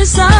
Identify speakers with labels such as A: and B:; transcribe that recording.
A: the sun.